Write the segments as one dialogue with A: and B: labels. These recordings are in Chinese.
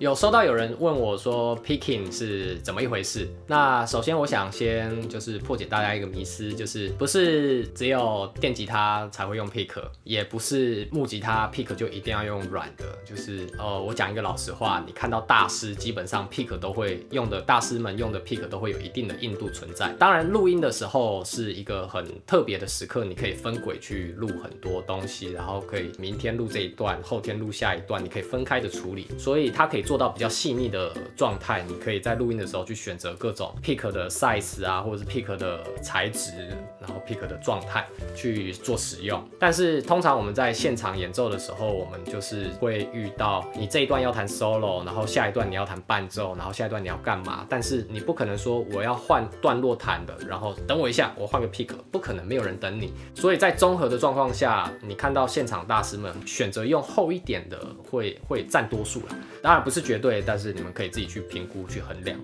A: 有收到有人问我说 picking 是怎么一回事？那首先我想先就是破解大家一个迷思，就是不是只有电吉他才会用 pick，也不是木吉他 pick 就一定要用软的。就是呃，我讲一个老实话，你看到大师基本上 pick 都会用的，大师们用的 pick 都会有一定的硬度存在。当然录音的时候是一个很特别的时刻，你可以分轨去录很多东西，然后可以明天录这一段，后天录下一段，你可以分开的处理，所以它可以。做到比较细腻的状态，你可以在录音的时候去选择各种 pick 的 size 啊，或者是 pick 的材质，然后 pick 的状态去做使用。但是通常我们在现场演奏的时候，我们就是会遇到你这一段要弹 solo，然后下一段你要弹伴奏，然后下一段你要干嘛？但是你不可能说我要换段落弹的，然后等我一下，我换个 pick，不可能，没有人等你。所以在综合的状况下，你看到现场大师们选择用厚一点的，会会占多数了。当然不是。绝对，但是你们可以自己去评估、去衡量。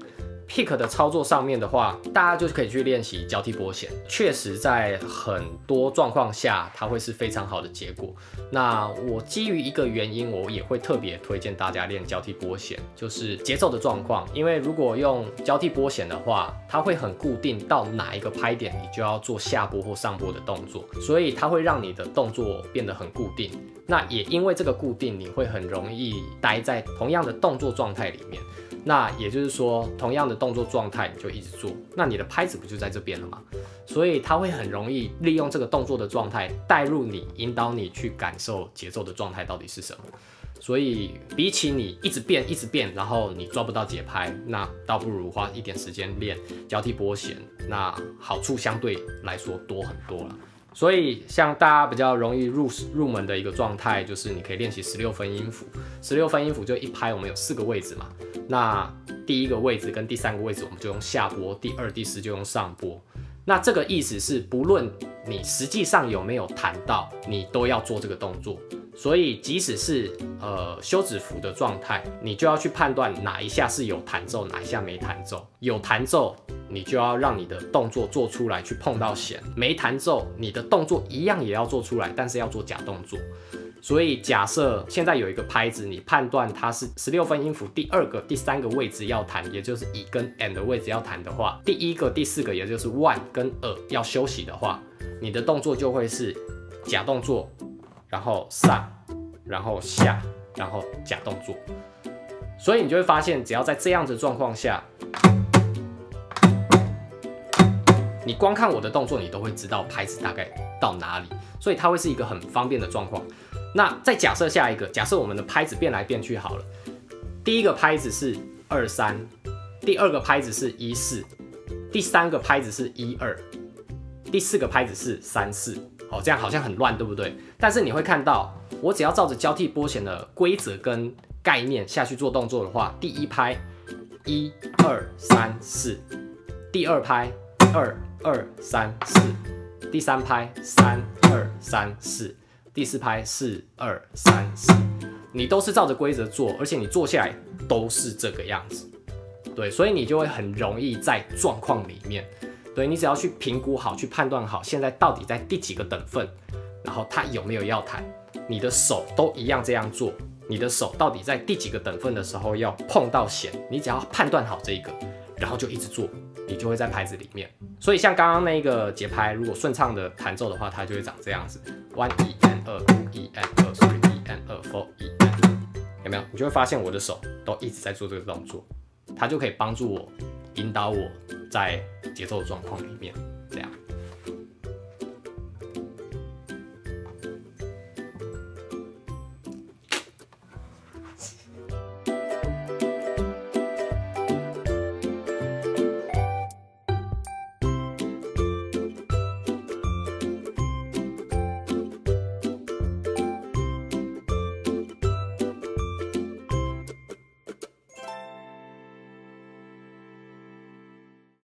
A: Pick 的操作上面的话，大家就可以去练习交替拨弦。确实，在很多状况下，它会是非常好的结果。那我基于一个原因，我也会特别推荐大家练交替拨弦，就是节奏的状况。因为如果用交替拨弦的话，它会很固定，到哪一个拍点，你就要做下拨或上拨的动作，所以它会让你的动作变得很固定。那也因为这个固定，你会很容易待在同样的动作状态里面。那也就是说，同样的动作状态你就一直做，那你的拍子不就在这边了吗？所以它会很容易利用这个动作的状态带入你，引导你去感受节奏的状态到底是什么。所以比起你一直变一直变，然后你抓不到节拍，那倒不如花一点时间练交替拨弦，那好处相对来说多很多了。所以，像大家比较容易入入门的一个状态，就是你可以练习十六分音符。十六分音符就一拍，我们有四个位置嘛。那第一个位置跟第三个位置，我们就用下拨；第二、第四就用上拨。那这个意思是，不论你实际上有没有弹到，你都要做这个动作。所以，即使是呃休止符的状态，你就要去判断哪一下是有弹奏，哪一下没弹奏。有弹奏。你就要让你的动作做出来，去碰到弦，没弹奏，你的动作一样也要做出来，但是要做假动作。所以假设现在有一个拍子，你判断它是十六分音符第二个、第三个位置要弹，也就是乙跟 and 的位置要弹的话，第一个、第四个，也就是 one 跟二要休息的话，你的动作就会是假动作，然后上，然后下，然后假动作。所以你就会发现，只要在这样子状况下。你光看我的动作，你都会知道拍子大概到哪里，所以它会是一个很方便的状况。那再假设下一个，假设我们的拍子变来变去好了，第一个拍子是二三，第二个拍子是一四，第三个拍子是一二，第四个拍子是三四。哦，这样好像很乱，对不对？但是你会看到，我只要照着交替拨弦的规则跟概念下去做动作的话，第一拍一二三四，第二拍二。二三四，第三拍三二三四，第四拍四二三四，你都是照着规则做，而且你做下来都是这个样子，对，所以你就会很容易在状况里面，对你只要去评估好，去判断好现在到底在第几个等分，然后他有没有要弹，你的手都一样这样做，你的手到底在第几个等分的时候要碰到弦，你只要判断好这一个，然后就一直做。你就会在拍子里面，所以像刚刚那个节拍，如果顺畅的弹奏的话，它就会长这样子：one e n 二 two e n 二 three e n 二 four e n，有没有？你就会发现我的手都一直在做这个动作，它就可以帮助我引导我在节奏状况里面这样。